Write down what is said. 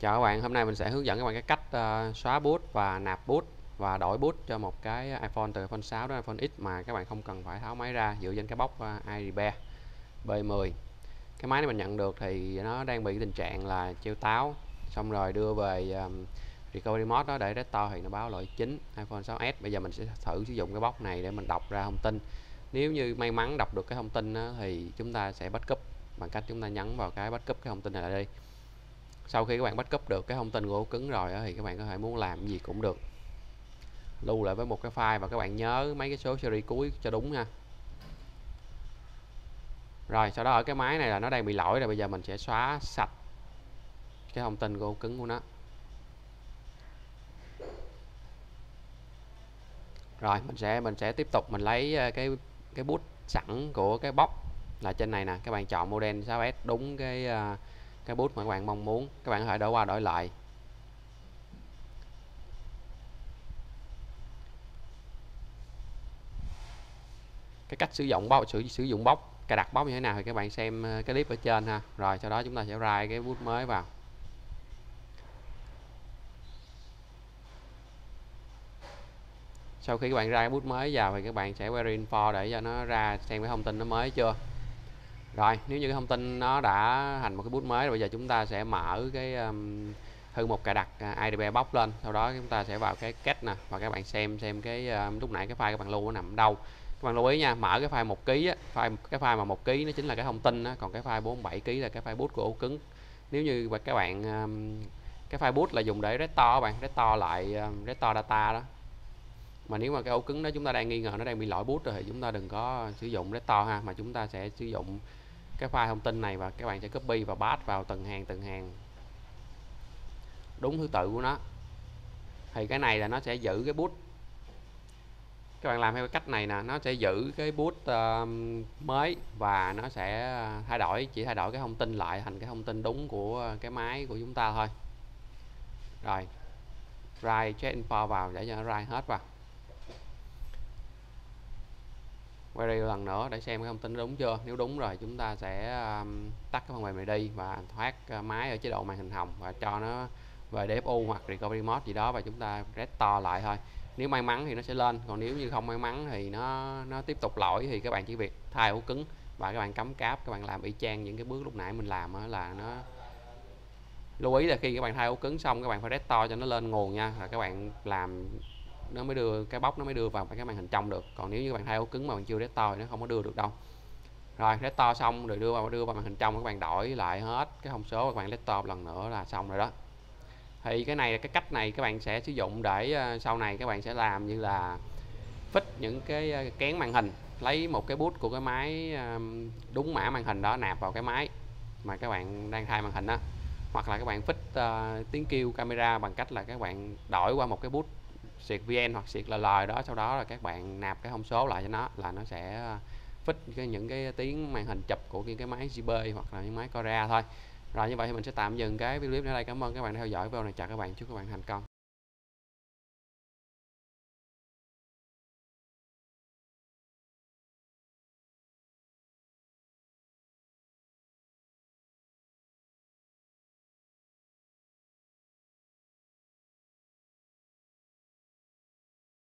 Chào các bạn, hôm nay mình sẽ hướng dẫn các bạn cái cách uh, xóa boot và nạp boot và đổi boot cho một cái iPhone từ iPhone 6 đến iPhone X mà các bạn không cần phải tháo máy ra dựa trên cái bóc uh, iRepair B10 cái máy này mình nhận được thì nó đang bị tình trạng là treo táo xong rồi đưa về um, recovery mode đó để restore thì nó báo lỗi chính iPhone 6s bây giờ mình sẽ thử sử dụng cái bóc này để mình đọc ra thông tin. Nếu như may mắn đọc được cái thông tin đó, thì chúng ta sẽ backup bằng cách chúng ta nhấn vào cái backup cái thông tin này lại đi sau khi các bạn backup được cái thông tin của ổ cứng rồi thì các bạn có thể muốn làm gì cũng được. Lưu lại với một cái file và các bạn nhớ mấy cái số series cuối cho đúng nha. Rồi sau đó ở cái máy này là nó đang bị lỗi rồi bây giờ mình sẽ xóa sạch cái thông tin của ổ cứng của nó. Rồi mình sẽ mình sẽ tiếp tục mình lấy ờ, cái cái bút sẵn của cái box là trên này nè. Các bạn chọn model 6s đúng cái uh, cái bút mà các bạn mong muốn, các bạn có thể đổi qua đổi lại. Cái cách sử dụng bóc, sử sử dụng bóc cài đặt bóc như thế nào thì các bạn xem ờ, cái clip ở trên ha. Rồi, sau đó chúng ta sẽ rai cái bút mới vào. Sau khi các bạn ra cái bút mới vào thì các bạn sẽ query info để cho nó ra xem cái thông tin nó mới chưa rồi nếu như cái thông tin nó đã thành một cái bút mới rồi bây giờ chúng ta sẽ mở cái um, thư một cài đặt à, idb IDP box lên. Sau đó chúng ta sẽ vào cái cách nè và các bạn xem xem cái um, lúc nãy cái file các bạn lưu nó nằm đâu. Các bạn lưu ý nha mở cái file một ký á, file cái file mà một ký nó chính là cái thông tin á, còn cái file 47 ký là cái file bút của ổ cứng. Nếu như các bạn um, cái file bút là dùng để restore các bạn restore lại um, restore data đó. Mà nếu mà cái ổ cứng đó chúng ta đang nghi ngờ nó đang bị lỗi bút rồi thì chúng ta đừng có sử dụng restore ha mà chúng ta sẽ sử dụng cái file thông tin này và các bạn sẽ copy và paste vào từng hàng từng hàng đúng thứ tự của nó. Thì cái này là nó sẽ giữ cái bút các bạn làm theo cái cách này nè nó sẽ giữ cái bút uh, um, mới và nó sẽ thay đổi chỉ thay đổi cái thông tin lại thành cái thông tin đúng của cái máy của chúng ta thôi. Rồi write check info vào để cho nó write hết vào. Quay đi lần nữa để xem cái thông tin đúng chưa? Nếu đúng rồi chúng ta sẽ um, tắt cái phần mềm này đi và thoát uh, máy ở chế độ màn hình hồng và cho nó về DFU hoặc recovery mode gì đó và chúng ta restore lại thôi. Nếu may mắn thì nó sẽ lên còn nếu như không may mắn thì nó nó tiếp tục lỗi thì các bạn chỉ việc thay ổ cứng và các bạn cắm cáp các bạn làm y chang những cái bước lúc nãy mình làm là nó lưu ý là khi các bạn thay ổ cứng xong các bạn phải restore cho nó lên nguồn nha là các bạn làm nó mới đưa cái bóc nó mới đưa vào cái màn hình trong được. Còn nếu như bạn thay ổ cứng mà bạn chưa to thì nó không có đưa được đâu. Rồi to xong rồi đưa vào đưa vào màn hình trong các bạn đổi lại hết cái thông số các bạn to lần nữa là xong rồi đó. Thì cái này cái cách này các bạn sẽ sử dụng để ờ, sau này các bạn sẽ làm như là fix những cái ờ, kén màn hình lấy một cái bút của cái máy đúng mã màn hình đó nạp vào cái máy mà các bạn đang thay màn hình đó hoặc là các bạn fix uh, ờ, tiếng kêu camera bằng cách là các bạn đổi qua một cái bút siệt vn hoặc siệt ll đó, sau đó là các bạn nạp cái thông số lại cho nó, là nó sẽ ờ, fix cái những cái tiếng màn hình chụp của cái máy gb hoặc là những máy cora thôi. Rồi như vậy thì mình sẽ tạm dừng cái video clip ở đây. Cảm ơn các bạn đã theo dõi video này. Chào các bạn. Chúc các bạn thành công.